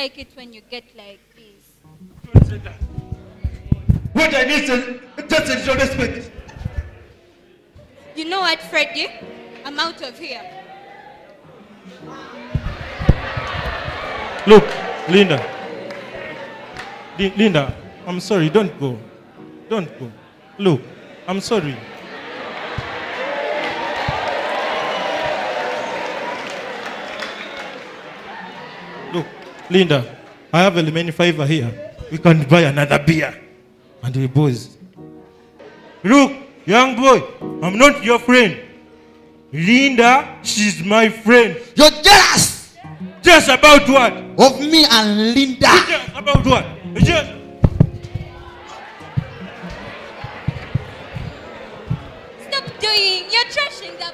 like it when you get like this. Don't say that. What I need is just a little respect. You know what, Freddie? I'm out of here. Look, Linda. Li- Linda, I'm sorry. Don't go. Don't go. Look, I'm sorry. Look, Linda, I have a remaining fiver here. We can buy another beer. And we boys. Look, young boy, I'm not your friend. Linda, she's my friend. You're jealous Just about what? of me and Linda. Just about what? Just. Stop doing. You're trashing the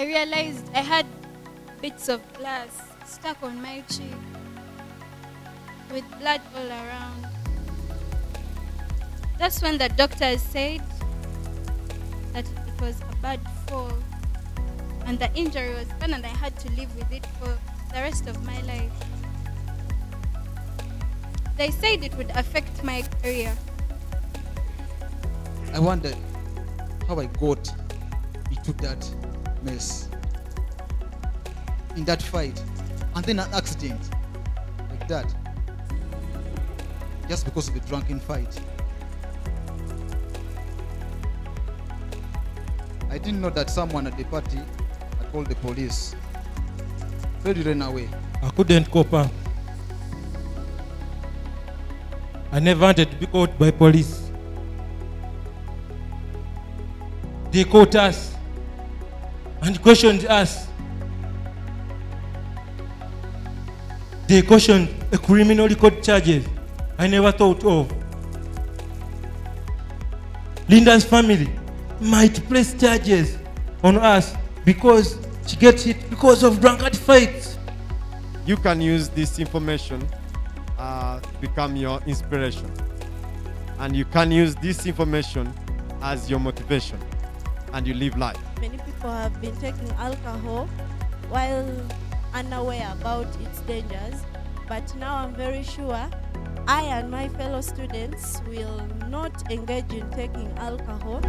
I realized I had bits of glass stuck on my cheek with blood all around. That's when the doctors said that it was a bad fall and the injury was bad and I had to live with it for the rest of my life. They said it would affect my career. I wondered how I got into that In that fight. And then an accident. Like that. Just because of a drunken fight. I didn't know that someone at the party had called the police. Freddy ran away. I couldn't cope up. I never wanted to be caught by police. They caught us and questioned us. They questioned a criminal record charges I never thought of. Linda's family might place charges on us because she gets hit because of drunkard fights. you can use this information uh, to become your inspiration. And you can use this information as your motivation. And you live life. Many people have been taking alcohol while unaware about its dangers, but now I'm very sure I and my fellow students will not engage in taking alcohol.